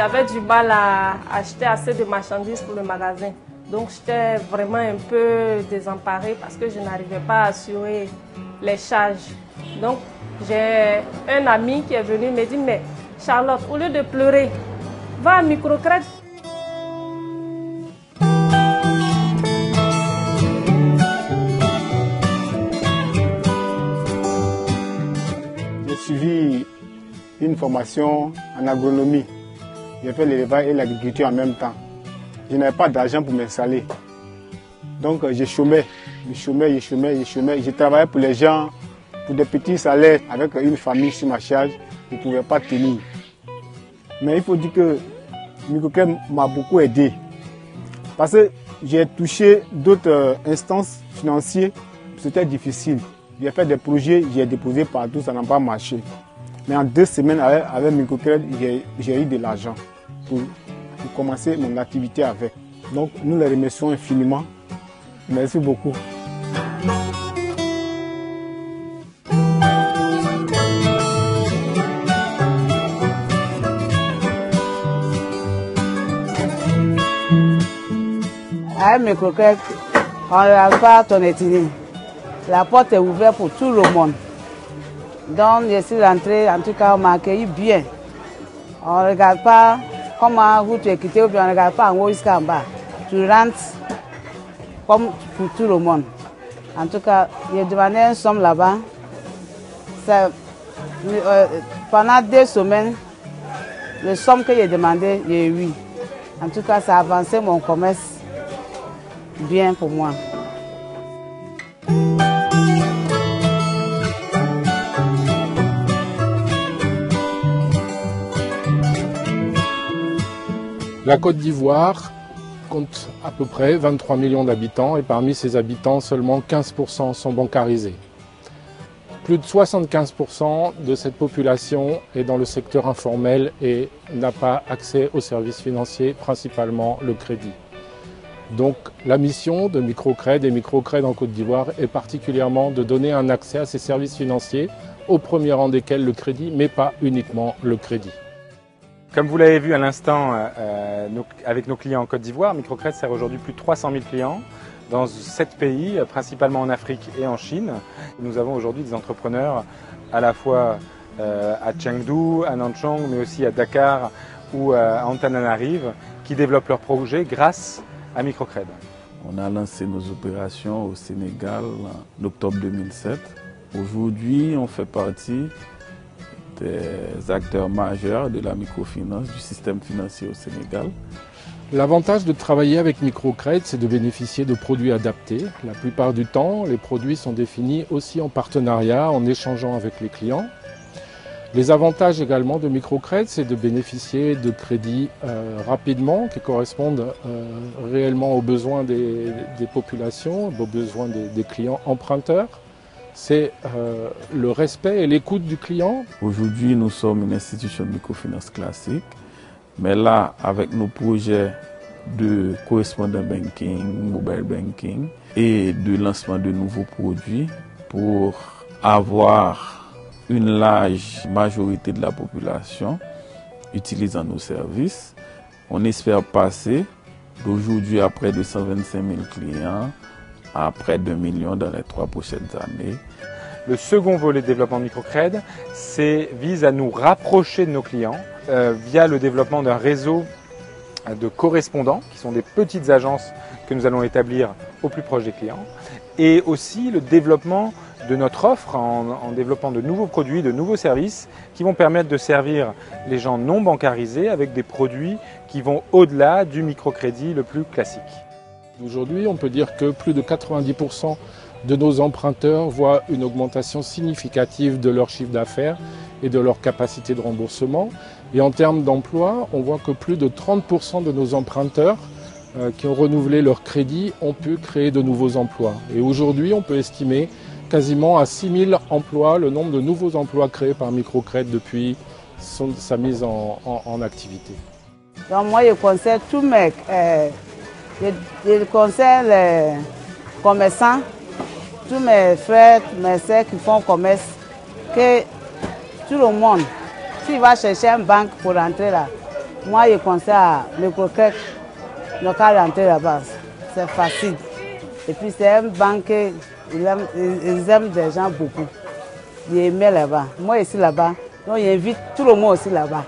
j'avais du mal à acheter assez de marchandises pour le magasin. Donc j'étais vraiment un peu désemparée parce que je n'arrivais pas à assurer les charges. Donc j'ai un ami qui est venu me dire, mais Charlotte, au lieu de pleurer, va à microcrédit. J'ai suivi une formation en agronomie. J'ai fait l'élevage et l'agriculture en même temps. Je n'avais pas d'argent pour m'installer. Donc je chômais, je chômais, je chômais, je chômais. Je travaillais pour les gens, pour des petits salaires avec une famille sur ma charge. Je ne pouvais pas tenir. Mais il faut dire que Microcrédit m'a beaucoup aidé. Parce que j'ai touché d'autres instances financières. C'était difficile. J'ai fait des projets, j'ai déposé partout, ça n'a pas marché. Mais en deux semaines avec, avec j'ai eu de l'argent pour, commencer mon activité avec. Donc nous les remercions infiniment. Merci beaucoup. Avec microcrète, on ne regarde pas ton ethnie. La porte est ouverte pour tout le monde. Donc, je suis rentrée, en tout cas, on m'a accueilli bien. On ne regarde pas comment où tu es quitté, ou bien on ne regarde pas en haut jusqu'en bas. Tu rentres comme pour tout le monde. En tout cas, j'ai demandé une somme là-bas. C'est, euh, pendant deux semaines, la somme que j'ai demandé, j'ai eu. En tout cas, ça a avancé mon commerce bien pour moi. La Côte d'Ivoire compte à peu près 23 millions d'habitants et parmi ces habitants, seulement 15% sont bancarisés. Plus de 75% de cette population est dans le secteur informel et n'a pas accès aux services financiers, principalement le crédit. Donc la mission de Microcred et Microcred en Côte d'Ivoire est particulièrement de donner un accès à ces services financiers, au premier rang desquels le crédit, mais pas uniquement le crédit. Comme vous l'avez vu à l'instant euh, avec nos clients en Côte d'Ivoire, Microcred sert aujourd'hui plus de 300 000 clients dans sept pays, principalement en Afrique et en Chine. Nous avons aujourd'hui des entrepreneurs à la fois euh, à Chengdu, à Nanchang, mais aussi à Dakar ou à Antananarive, qui développent leurs projets grâce à Microcred. On a lancé nos opérations au Sénégal en octobre 2007. Aujourd'hui, on fait partie des acteurs majeurs de la microfinance, du système financier au Sénégal. L'avantage de travailler avec Microcred, c'est de bénéficier de produits adaptés. La plupart du temps, les produits sont définis aussi en partenariat, en échangeant avec les clients. Les avantages également de Microcred, c'est de bénéficier de crédits euh, rapidement qui correspondent euh, réellement aux besoins des, populations, aux besoins des clients emprunteurs. C'est euh, le respect et l'écoute du client. Aujourd'hui, nous sommes une institution de microfinance classique, mais là, avec nos projets de correspondant banking, mobile banking et de lancement de nouveaux produits pour avoir une large majorité de la population utilisant nos services. On espère passer d'aujourd'hui à près de 125 000 clients à près d'un million dans les trois prochaines années. Le second volet de développement de Microcred vise à nous rapprocher de nos clients euh, via le développement d'un réseau de correspondants, qui sont des petites agences que nous allons établir au plus proche des clients, et aussi le développement de notre offre en, en, développant de nouveaux produits, de nouveaux services qui vont permettre de servir les gens non bancarisés avec des produits qui vont au-delà du microcrédit le plus classique. Aujourd'hui, on peut dire que plus de 90% de nos emprunteurs voient une augmentation significative de leur chiffre d'affaires et de leur capacité de remboursement. Et en termes d'emploi, on voit que plus de 30% de nos emprunteurs euh, qui ont renouvelé leur crédit ont pu créer de nouveaux emplois. Et aujourd'hui, on peut estimer quasiment à 6 000 emplois le nombre de nouveaux emplois créés par Microcred depuis sa mise en, activité. Moi, je conseille tous mes, euh, je, conseille les commerçants, tous mes frères, mes soeurs qui font commerce, que tout le monde, s'il va chercher une banque pour rentrer là, Moi, je conseille à Microcrète de pas rentrer là-bas. C'est facile. Et puis, c'est une banque, ils aiment, ils des gens beaucoup. Ils aiment là-bas. Moi, ici là-bas. Donc, j'invite tout le monde aussi là-bas.